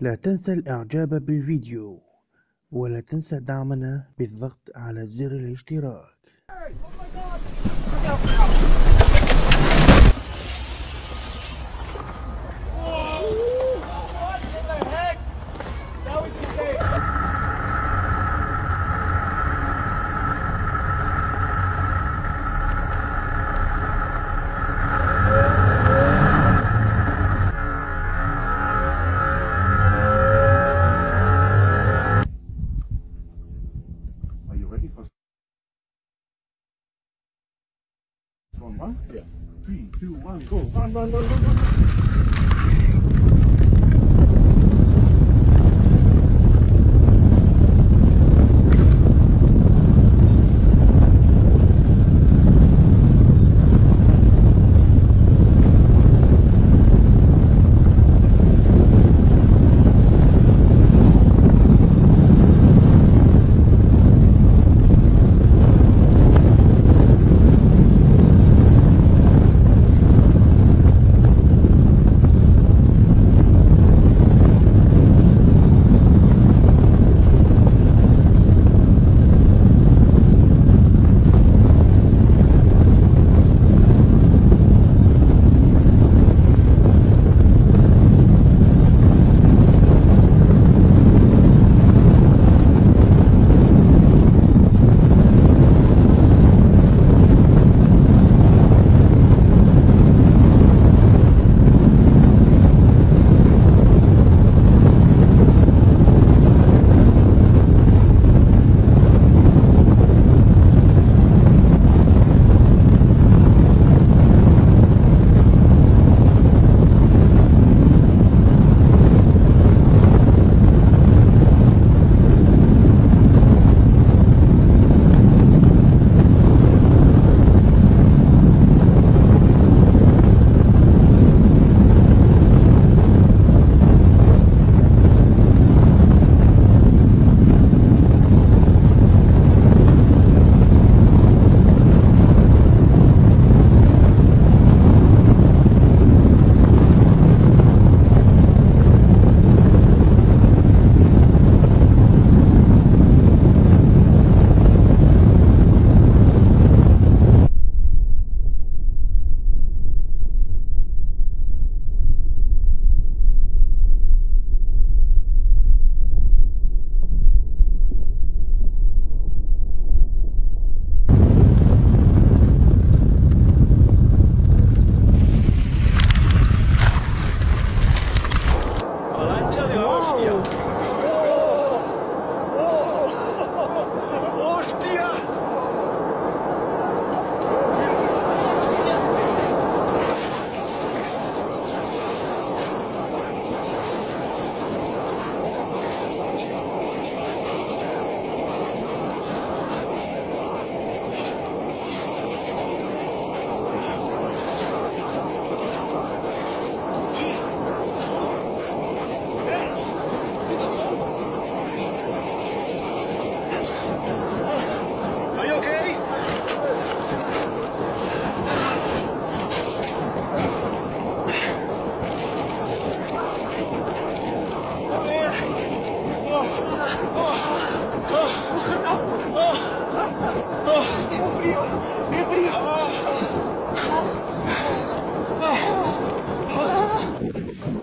لا تنسى الإعجاب بالفيديو ولا تنسى دعمنا بالضغط على زر الاشتراك. Oh, tambah.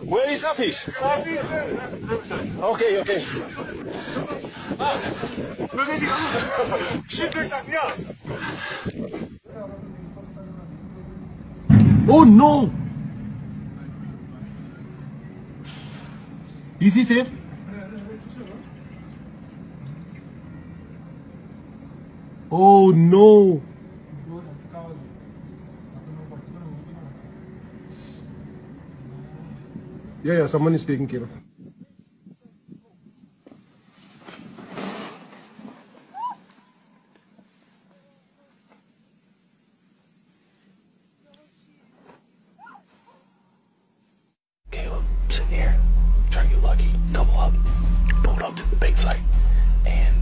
Where is Hafiz? Okay, okay. Oh no! Is he safe? Oh no! Yeah, yeah, someone is taking care of. him. Caleb, sitting here, trying to get lucky, double up, pulled up to the bait site, and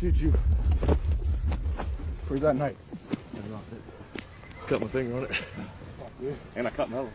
shoot you for that night. Cut my finger on it. And I cut my other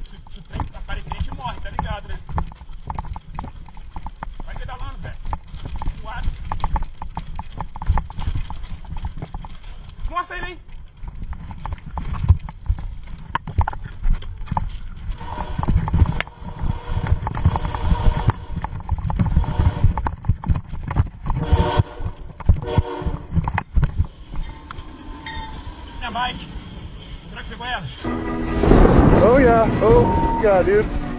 se, se tem que aparecer, a gente morre, tá ligado, né? Vai pedalando, velho. Suado. Mostra ele aí. Minha bike. Será que pegou ela? Oh yeah. Oh yeah, dude.